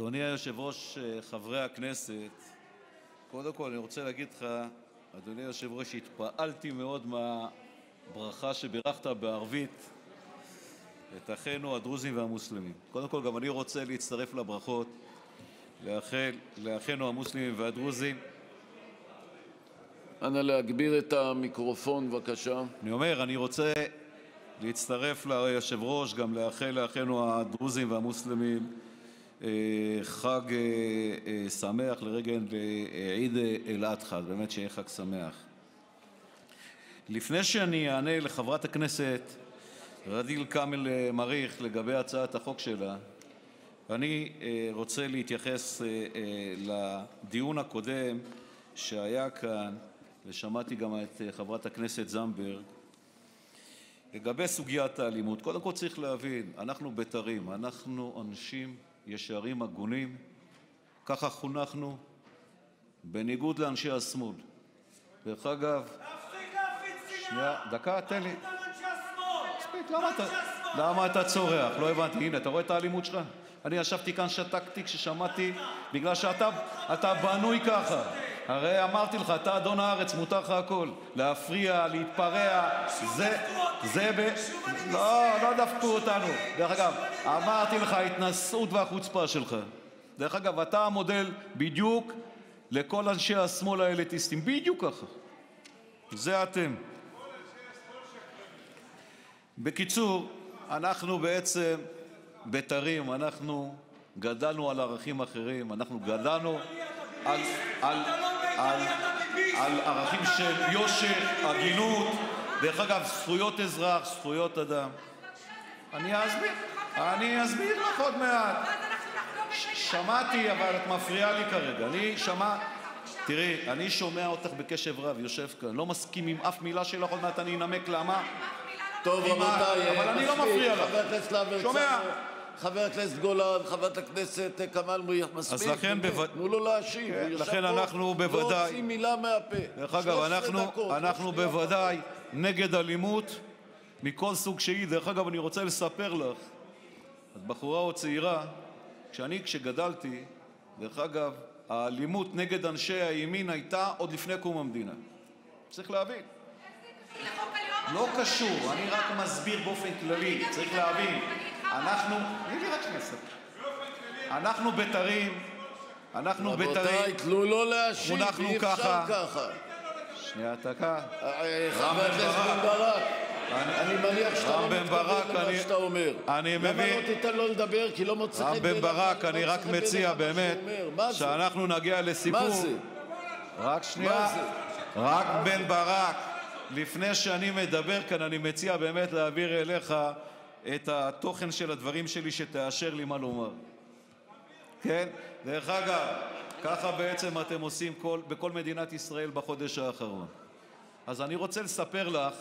אדוני היושב-ראש, חברי הכנסת, קודם כול אני רוצה להגיד לך, אדוני היושב-ראש, התפעלתי מאוד מהברכה שבירכת בערבית את אחינו הדרוזים והמוסלמים. קודם כול, גם אני רוצה להצטרף לברכות, לאחל לאחינו המוסלמים והדרוזים. אנא להגביר את המיקרופון, בבקשה. אני אומר, אני רוצה להצטרף ליושב-ראש, גם לאחל לאחינו הדרוזים והמוסלמים חג שמח לרגל עיד אל-אדחא, באמת שיהיה חג שמח. לפני שאני אענה לחברת הכנסת ע'דיר כמאל מריח לגבי הצעת החוק שלה, אני רוצה להתייחס לדיון הקודם שהיה כאן, ושמעתי גם את חברת הכנסת זנדברג, לגבי סוגיית האלימות. קודם כול צריך להבין, אנחנו בית"רים, אנחנו אנשים ישרים, הגונים, ככה חונכנו, בניגוד לאנשי השמאל. דרך אגב, להפסיק להפיץ שנאה! דקה, תן לי. מספיק, למה אתה. למה אתה צורח? לא הבנתי. הנה, אתה רואה את האלימות שלך? אני ישבתי כאן, שתקתי כששמעתי, בגלל שאתה אתה בנוי ככה. הרי אמרתי לך, אתה אדון הארץ, מותר לך הכול. להפריע, להתפרע, זה, זה ב... לא, לא דפקו אותנו. דרך אגב, אמרתי לך, ההתנשאות והחוצפה שלך. דרך אגב, אתה המודל בדיוק לכל אנשי השמאל האליטיסטים, בדיוק ככה. זה אתם. בקיצור, אנחנו בעצם בית"רים, אנחנו גדלנו על ערכים אחרים, אנחנו גדלנו על, על, על, ערכים של יושר, הגינות, דרך אגב, זכויות אזרח, זכויות אדם. אני אסביר, אני אסביר לך עוד מעט. שמעתי, אבל את מפריעה לי כרגע. אני שמע... תראי, אני שומע אותך בקשב רב, יושב כאן, לא מסכים עם אף מילה שלך, עוד מעט אני אנמק למה. טוב? רבותיי, אבל אני לא מספיק. חבר הכנסת להב הרצנו, שומע? חבר הכנסת גולן, חברת הכנסת כמאל מריח, תנו לו להשיב. כן, לכן פה, אנחנו לא בוודאי- הוציא מילה מהפה. דרך אגב, 13 אנחנו, לא בוודאי נגד אלימות מכל סוג שהיא. דרך אגב, אני רוצה לספר לך, את בחורה או צעירה, כשאני, כשגדלתי, דרך אגב, האלימות נגד אנשי הימין הייתה עוד לפני קום המדינה. צריך להבין. לא קשור, אני רק מסביר באופן כללי, צריך להבין. אנחנו, בית"רים, אנחנו בית"רים, רבותיי, תנו לו להשיב, חונכנו ככה. ככה. שנייה, דקה. חבר בן הכנסת ברק. בן ברק, אני- אני מניח שאתה רם לא בן ברק, מתכוון למה אני- שאתה אומר. אני למה מבין. לא תיתן לו לדבר? כי לא מוצא חן רם בן בעיניך, ברק, לא אני מוצא רק מציע באמת? שאנחנו נגיע לסיפור. מה זה? רק שנייה. מה זה? רק בן ברק, לפני שאני מדבר כאן, אני מציע באמת להעביר אליך את התוכן של הדברים שלי, שתאשר לי מה לומר. כן? דרך אגב, ככה בעצם אתם עושים כל, בכל מדינת ישראל בחודש האחרון. אז אני רוצה לספר לך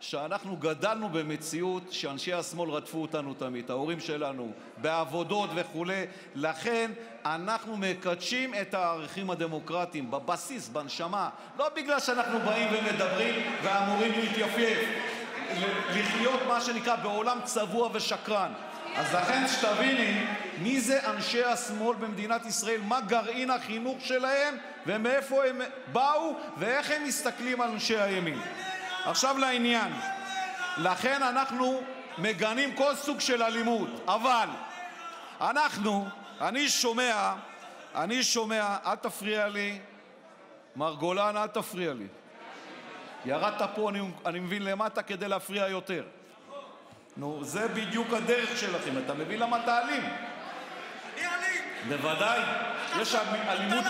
שאנחנו גדלנו במציאות שאנשי השמאל רדפו אותנו תמיד, ההורים שלנו, בעבודות וכולי, לכן אנחנו מקדשים את הערכים הדמוקרטיים בבסיס, בנשמה, לא בגלל שאנחנו באים ומדברים ואמורים להתייפייף, אל תפריע לי, מר גולן, אל תפריע לי. ירדת פה, למטה כדי להפריע יותר. נו, זה בדיוק הדרך שלכם, אתה מבין למה אתה אלים? אני אלים. בוודאי. יש שם אלימות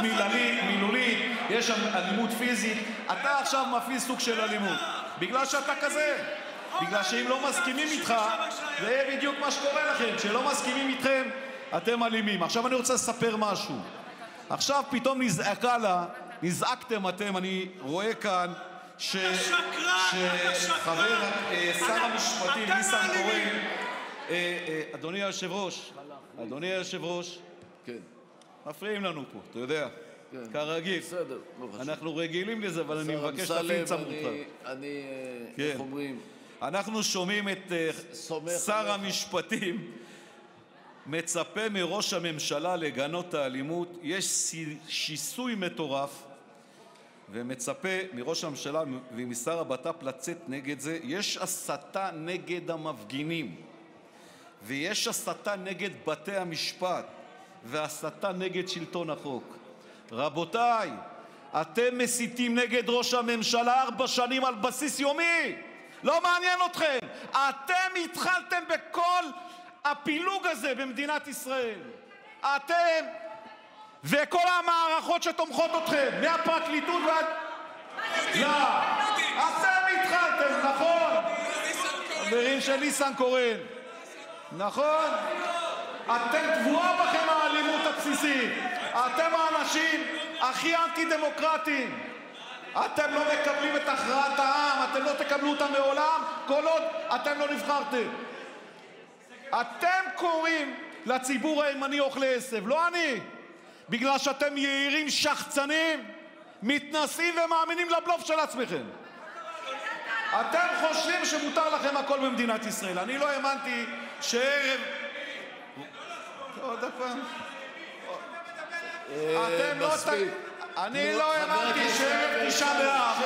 מילולית, יש שם אלימות פיזית. אתה עכשיו מפעיל סוג של אלימות. בגלל שאתה כזה. בגלל שאם לא מסכימים איתך, זה בדיוק מה שקורה לכם. כשלא מסכימים איתכם, אתם אלימים. עכשיו אני רוצה לספר משהו. עכשיו פתאום נזעקה לה, נזעקתם אתם, אני רואה כאן ש... אתה שקרן, אתה שחבר, שקרן. אה, המשפטים ניסנקורן. אה, אה, אדוני היושב-ראש, אדוני היושב-ראש, כן, מפריעים לנו פה, אתה יודע, כן. כרגיל. בסדר, לא. אנחנו רגילים לזה, אבל אני מבקש להפעיל צמרותך. אני- אני, אה, כן. איך אומרים? אנחנו שומעים את שר. המשפטים מצפה מראש הממשלה לגנות את האלימות, יש שיסוי מטורף, ומצפה מראש הממשלה ומשר הבט"פ לצאת נגד זה. יש הסתה נגד המפגינים, ויש הסתה נגד בתי המשפט, והסתה נגד שלטון החוק. רבותיי, אתם מסיתים נגד ראש הממשלה ארבע שנים על בסיס יומי. לא מעניין אתכם. אתם התחלתם בכל הפילוג הזה במדינת ישראל. אתם וכל המערכות שתומכות אתכם, מהפרקליטות ועד... לא, אתם התחלתם, נכון? חברים של ניסנקורן, נכון? אתם טבועה בכם האלימות הבסיסית. אתם האנשים הכי אנטי-דמוקרטיים. אתם לא מקבלים את הכרעת העם, אתם לא תקבלו אותה מעולם כל עוד אתם לא נבחרתם. אתם קוראים לציבור הימני אוכלי עשב, לא אני. בגלל שאתם יהירים שחצנים, מתנשאים ומאמינים לבלוף של עצמכם. אתם חושבים שמותר לכם הכל במדינת ישראל. אני לא האמנתי שערב... עוד פעם. אתם לא... אני לא האמנתי שערב תשעה באב.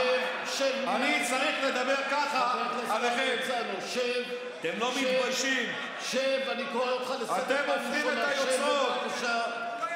אני צריך לדבר ככה עליכם. אתם לא מתביישים. שב, אני קורא אותך לסדר. אתם הופכים ראשונה. את היוצרות.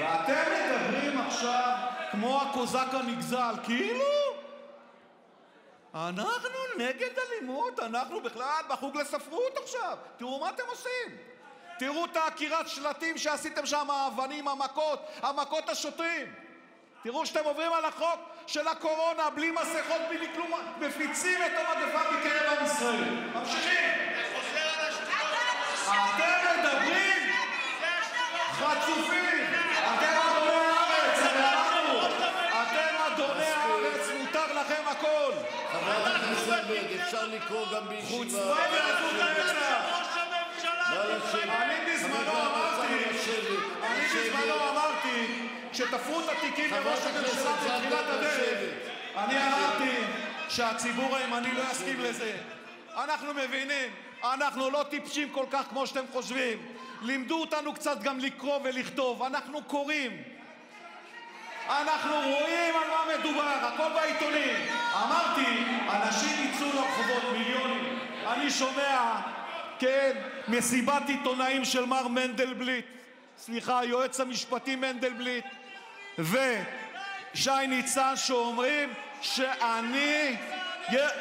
ואתם מדברים עכשיו כמו הקוזק הנגזל, כאילו אנחנו נגד אלימות, אנחנו בכלל בחוג לספרות עכשיו. תראו מה אתם עושים. תראו את העקירת שלטים שעשיתם שם, האבנים, המכות, המכות השוטרים. תראו שאתם עוברים על החוק של הקורונה, בלי מסכות, בלי כלום, מפיצים את המגפה מקרב עם ישראל. ממשיכים. אתם מדברים חצופים. אני אמרתי שהציבור הימני לא יסכים לזה. אנחנו מבינים, אנחנו לא טיפשים כל כך כמו שאתם חושבים. לימדו אותנו קצת גם לקרוא ולכתוב, אנחנו קוראים. אנחנו רואים על מה מדובר, הכל בעיתונים. אמרתי, אנשים יצאו לרחובות, מיליונים. אני שומע, כן, מסיבת עיתונאים של מר מנדלבליט, סליחה, היועץ המשפטי מנדלבליט, ושי ניצן שאומרים שאני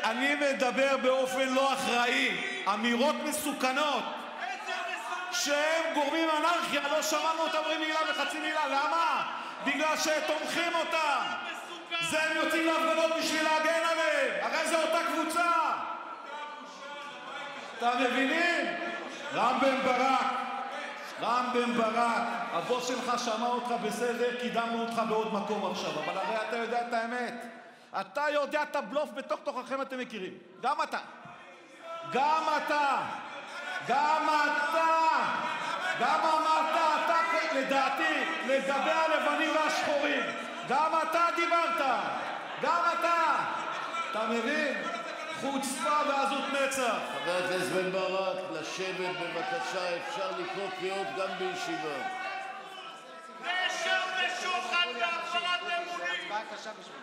אני מדבר באופן לא אחראי, אמירות מסוכנות. שהם גורמים אנרכיה, לא שמענו אותם אומרים מילה וחצי מילה, למה? בגלל שתומכים אותם. זה הם יוצאים להפגנות בשביל להגן עליהם, הרי זו אותה קבוצה. אתם מבינים? רם בן ברק, רם בן ברק, הבוס שלך שמע אותך בסדר, קידמנו אותך בעוד מקום עכשיו, אבל הרי אתה יודע את האמת. אתה יודע את הבלוף בתוך תוככם אתם מכירים, גם אתה. גם אתה. גם אתה. גם אמרת, אתה, לדעתי, לגבי הלבנים והשחורים. גם אתה דיברת. גם אתה. אתה מבין? חוצפה ועזות מצח. חבר הכנסת בן ברק, לשבת בבקשה, אפשר לקרוא קריאות גם בישיבה.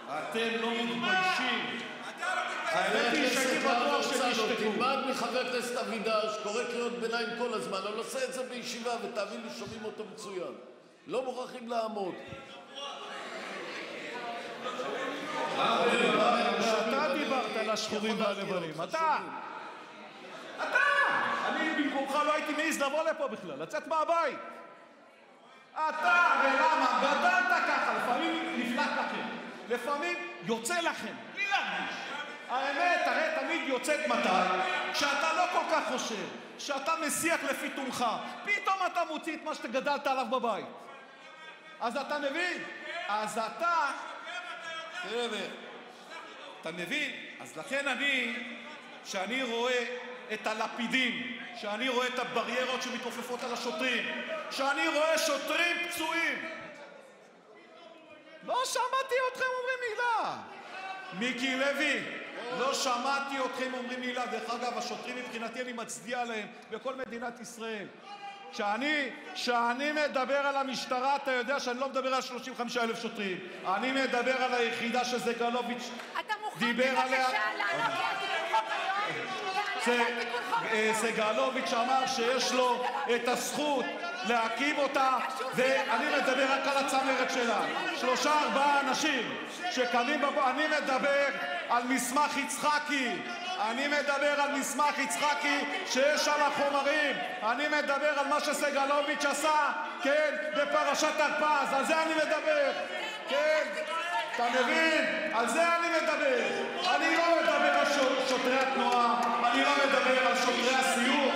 אתם לא מתביישים. שתשתקו. תלמד מחבר הכנסת אבידר שקורא קריאות לפעמים יוצא לכם, בלי להרגיש. האמת הרי תמיד יוצאת מתי? כשאתה לא כל כך חושב, כשאתה מסיח לפי תומך, פתאום אתה מוציא את מה שגדלת עליו בבית. אז אתה מבין? אז אתה... אתה מבין? אז לכן אני, כשאני רואה את הלפידים, כשאני רואה את הבריירות שמתעופפות על השוטרים, כשאני רואה שוטרים פצועים, לא שמעתי אתכם אומרים מילה. מיקי לוי, לא שמעתי אתכם אומרים מילה. דרך אגב, השוטרים מבחינתי, אני מצדיע להם בכל מדינת ישראל. כשאני, כשאני מדבר על המשטרה, אתה יודע שאני לא מדבר על 35,000 שוטרים. אני מדבר על היחידה שסגלוביץ' אתה מוכן דיבר עליה. בבקשה לעלות לתיקון חוק הלאום? זה- תעלה לתיקון חוק אה, הלאום. סגלוביץ' אמר שיש לו את הזכות להקים אותה, ואני מדבר רק על הצמרת שלה. שלושה ארבעה אנשים שקמים אני מדבר על מסמך יצחקי. על שיש שם חומרים. אני מדבר על מה שסגלוביץ' עשה, כן, בפרשת הרפז. על זה אני מדבר. כן, אתה מבין? על אני לא מדבר על שוטרי התנועה, אני לא מדבר על שוטרי הסיור,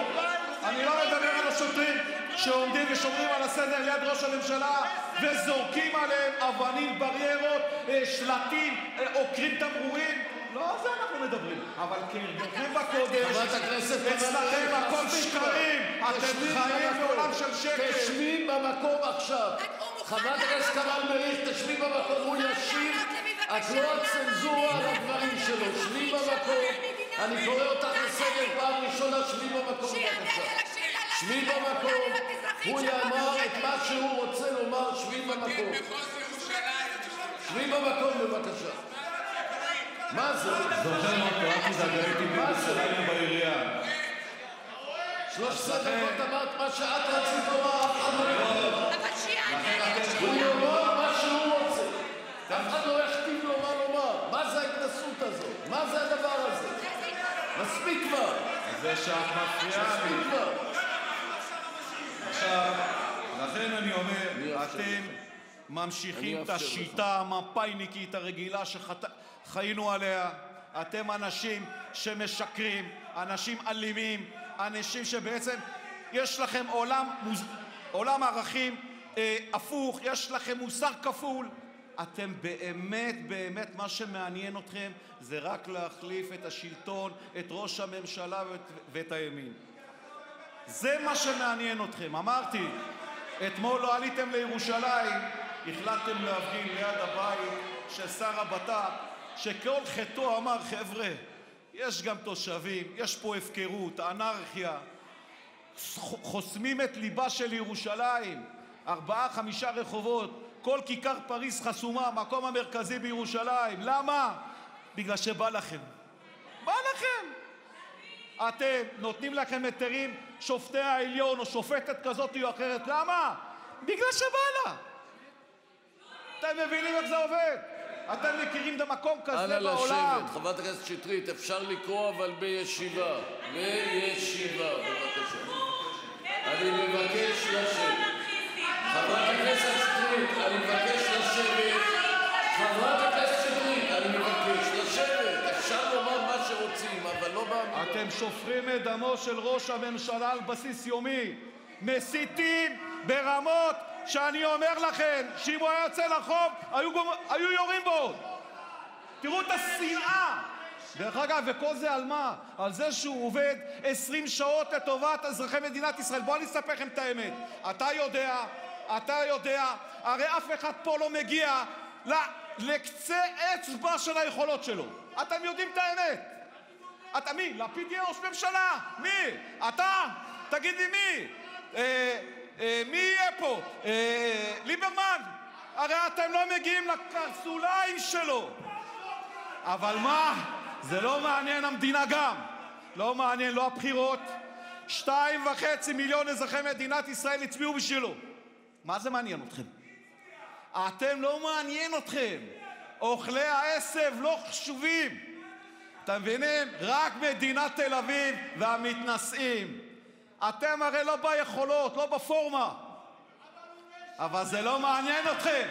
אני לא מדבר על השוטרים שעומדים ושומרים על הסדר ליד ראש הממשלה וזורקים עליהם אבנים, בריירות, אה, שלטים, אה, עוקרים תמרורים. לא על זה אנחנו מדברים. אבל כהרגלכם בקודש, אצלכם הכל שקרים. אתם חיים. בעולם של שקר. תשבי במקום עכשיו. חברת הכנסת לי. כמאל מריח, תשבי במקום, הוא ישיב. את לא הצנזורה על הדברים שלו. שבי במקום. אני קורא אותך לסדר פעם ראשונה, שבי במקום בבקשה. זה? זוכר אותו, אל תדאג, הייתי בירושלים בעירייה. 13 דקות אמרת מה שאת רצית לומר, ממשיכים את השיטה המפא"יניקית הרגילה שחיינו עליה. אתם אנשים שמשקרים, אנשים אלימים, אנשים שבעצם יש לכם עולם, מוז... עולם ערכים אה, הפוך, יש לכם מוסר כפול. אתם באמת באמת מה שמעניין אתכם זה רק להחליף את השלטון, את ראש הממשלה ואת, ואת הימין. זה מה שמעניין אתכם. אמרתי, אתמול לא עליתם לירושלים, החלטתם להפגין ליד הבית של שר הבט"פ, שכל חטאו אמר, חבר'ה, יש גם תושבים, יש פה הפקרות, אנרכיה, חוסמים את ליבה של ירושלים, ארבעה, חמישה רחובות, כל כיכר פריז חסומה, המקום המרכזי בירושלים. למה? בגלל שבא לכם. בא לכם. אתם, נותנים לכם היתרים שופטי העליון או שופטת כזאת או אחרת. למה? בגלל שבא לה. ראש הממשלה על בסיס יומי. מסיתים ברמות שאני אומר לכם שאם הוא היה יוצא לרחוב היו, יורים בו. תראו את השנאה. דרך אגב, וכל זה על מה? על זה שהוא עובד 20 שעות לטובת אזרחי מדינת ישראל. בואו אני אספר לכם את האמת. אתה יודע, אתה יודע, הרי אף אחד פה לא מגיע. לקצה אצבע של היכולות שלו. אתם יודעים את האמת. אתה מי? לפיד יהיה ראש ממשלה? מי? אתה? תגיד לי מי? אה, מי יהיה פה? אה, ליברמן? הרי אתם לא מגיעים לקרסוליים שלו. אבל מה? זה לא מעניין המדינה גם. לא מעניין, לא הבחירות. שתיים וחצי מיליון אזרחי מדינת ישראל הצביעו בשבילו. מה זה מעניין אתכם? אתם לא מעניין אתכם. אוכלי העשב לא חשובים. אתם מבינים? רק מדינת תל אביב והמתנשאים. אתם הרי לא ביכולות, לא בפורמה. אבל זה לא מעניין אתכם.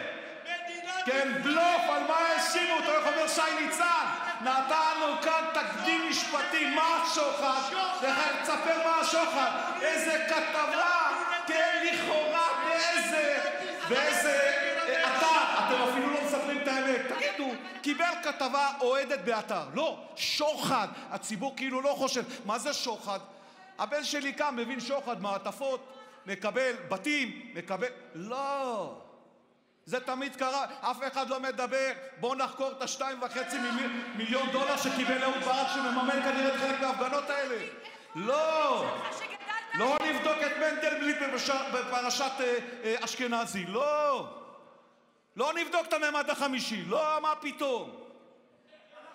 כן, בלוף, על מה האשימו אותו? איך אומר שי ניצן? נתנו כאן תקדים משפטי, מה השוחד? תכף תספר מה השוחד. איזה כתבה, כן, לכאורה באיזה באיזה אתר, אתם אפילו לא מספרים את האמת. תגידו, קיבל כתבה אוהדת באתר. לא, שוחד. הציבור כאילו לא חושב. מה זה שוחד? הבן שלי קם, מבין שוחד, מעטפות, מקבל בתים, מקבל... לא. זה תמיד קרה, אף אחד לא מדבר. בואו נחקור את השתיים וחצי מיל... מיליון דולר שקיבל אהוד ברק, שמממן כנראה את חלק מההפגנות האלה. לא. לא נבדוק את מנדלבליט בפרש- בפרשת אה, אה, אשכנזי, לא. לא נבדוק את הממד החמישי, לא, מה פתאום.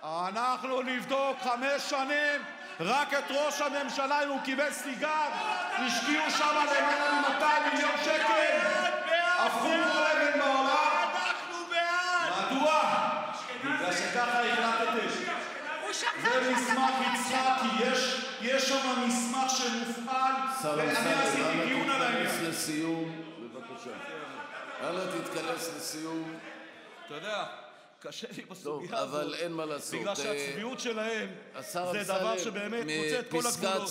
אנחנו נבדוק חמש שנים רק את ראש הממשלה אם הוא קיבל סיגר, השקיעו שם למעלה מ-200 מיליון שקל, הפכו בעולם. אנחנו בעד! מדוע? בגלל שככה החלטתם. זה מסמך. יצחקי, יש, יש שם מסמך שמופעל, שר ואני עשיתי אנא דיון על תתכנס העניין. לסיום, בבקשה. אנא תתכנס לסיום. אתה יודע, קשה לי בסוגיה הזאת. בגלל אה, שהצביעות שלהם השר זה דבר שבאמת מוצא את כל הגבולות.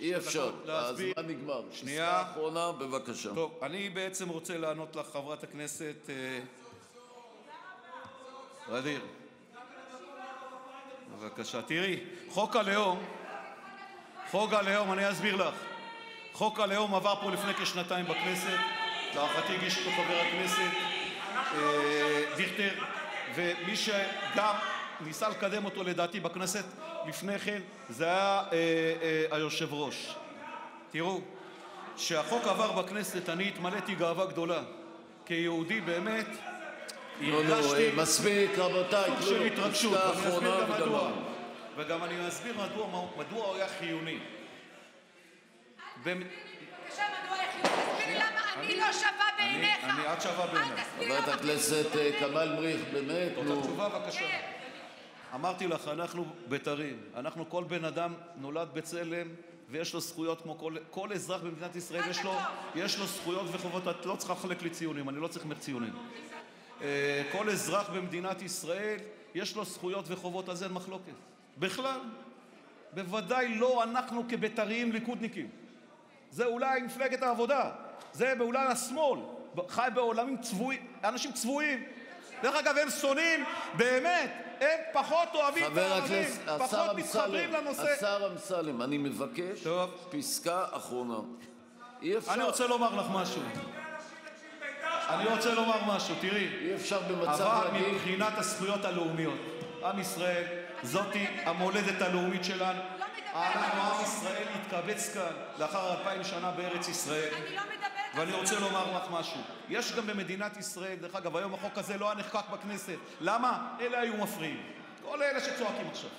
סיום, טוב. ואנחנו נוכל עכשיו לעבור להצבעה. לגבי- לגבי- אלא אם חברת הכנסת מריח תרצה ל- להשיב, והיא זכאית לכך. בבקשה. בבקשה, השר לגבי- אמסלם, פסקה אחרונה. תגישו הצעה בעניין, תגישו השר תלונה במשטרה, אמסלם, תכתוב פסקה למנדלבליט. אחרונה. בבקשה. שנייה, תן לי... אי שתי אפשר, דקות להסביר. הזמן נגמר. שנייה. פסקה אחרונה, בבקשה. טוב, אני בעצם רוצה לענות לך, חברת הכנסת אה, ע'דיר. בבקשה. תראי, חוק הלאום, חוק הלאום, אני אסביר לך. חוק הלאום עבר פה לפני כשנתיים בכנסת, להערכתי הגיש אותו חבר הכנסת אה, דיכטר, ומי שגם ניסה לקדם אותו לדעתי בכנסת לפני כן, זה היה אה, אה, היושב-ראש. תראו, כשהחוק עבר בכנסת אני התמלאתי גאווה גדולה. כיהודי באמת, לא, לא, אה, מספיק, רבותיי. וגם אני אסביר מדוע, מדוע הוא היה חיוני. במ- בבקשה, מדוע יחיו? תסביר לי למה אני לא שווה בעיניך. אני- את שווה בעיניי. אל תסביר חברת הכנסת כמאל מריח, באמת, נו. אמרתי לך, אנחנו בית"רים. אנחנו, כל בן אדם נולד בצלם ויש לו זכויות כמו כל, כל אזרח במדינת ישראל, יש לו, יש לו זכויות וחובות. את לא צריכה לחלק לי ציונים, אני לא צריך ממך ציונים. אה, כל אזרח במדינת ישראל, יש לו זכויות וחובות, על זה אין מחלוקת. בכלל. בוודאי לא אנחנו כבית"ריים ליכודניקים. זה אולי מפלגת העבודה, זה אולי השמאל, חי בעולמים צבועים, אנשים צבועים. דרך אגב, הם שונאים, באמת, הם פחות אוהבים את חבר הערבים, הכנסת, השר פחות מתחברים אמסלם, לנושא. השר אמסלם, אני מבקש, טוב. פסקה אחרונה. אי אפשר, אני רוצה לומר לך משהו. אני רוצה לומר משהו, תראי. אי אפשר במצב אבל רגיל, מבחינת הזכויות הלאומיות, עם ישראל, זאתי המולדת הלאומית שלנו. אנחנו, עם ישראל, התקבץ כאן לאחר אלפיים שנה בארץ ישראל. אני לא מדברת ואני. רוצה לומר לך משהו. יש גם במדינת ישראל, דרך אגב, היום החוק הזה לא היה נחקק בכנסת. למה? אלה היו מפריעים. כל אלה שצועקים עכשיו.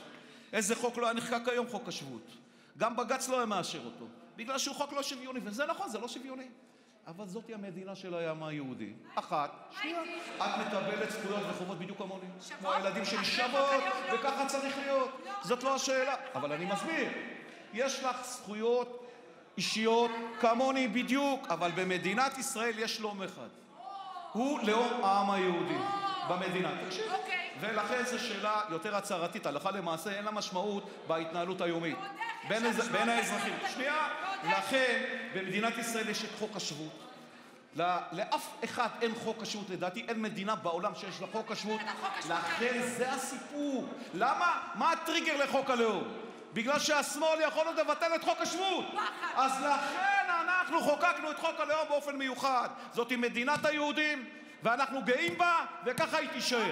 איזה חוק לא היה נחקק היום? חוק השבות. גם בג"ץ לא היה מאשר אותו. בגלל שהוא חוק לא שוויוני. וזה נכון, זה לא שוויוני. אבל זאתי המדינה של העם היהודי. אחת, שנייה. את מקבלת זכויות וחובות בדיוק כמוני. כמו הילדים שלי שוות, לא. וככה צריך להיות. זאת לא השאלה. אבל אני מסביר. יש לך זכויות אישיות כמוני בדיוק, אבל במדינת ישראל יש לאום אחד. הוא לאום העם היהודי במדינה. תקשיב. ולכן זו שאלה יותר הצהרתית, הלכה למעשה אין לה משמעות בהתנהלות היומית. ועוד איך בין, יש לה הז- משמעות בין האזרחים. בהתנהלות שנייה. היומית. לכן במדינת ישראל יש את חוק השבות. ל- לאף אחד אין חוק השבות, לדעתי אין מדינה בעולם שיש לה חוק השבות. אין לה חוק השבות. לכן זה הסיפור. למה? מה הטריגר לחוק הלאום? בגלל שהשמאל יכול עוד לבטל את חוק השבות. פחד. אז לכן אנחנו חוקקנו את חוק הלאום באופן מיוחד. זאת מדינת היהודים, ואנחנו גאים בה, וככה היא תישאר.